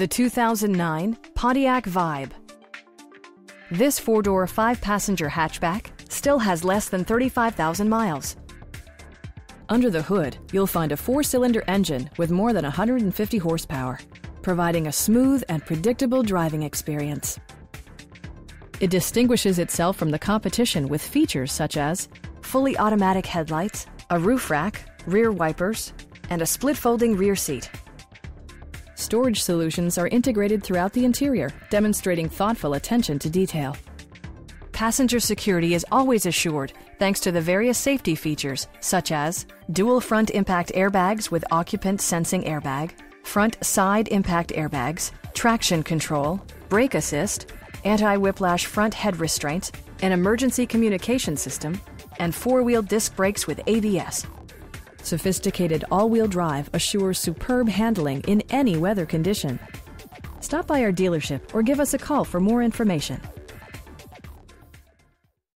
The 2009 Pontiac Vibe. This four-door, five-passenger hatchback still has less than 35,000 miles. Under the hood, you'll find a four-cylinder engine with more than 150 horsepower, providing a smooth and predictable driving experience. It distinguishes itself from the competition with features such as fully automatic headlights, a roof rack, rear wipers, and a split-folding rear seat. Storage solutions are integrated throughout the interior, demonstrating thoughtful attention to detail. Passenger security is always assured thanks to the various safety features such as dual front impact airbags with occupant sensing airbag, front side impact airbags, traction control, brake assist, anti-whiplash front head restraint, an emergency communication system, and four-wheel disc brakes with ABS. Sophisticated all-wheel drive assures superb handling in any weather condition. Stop by our dealership or give us a call for more information.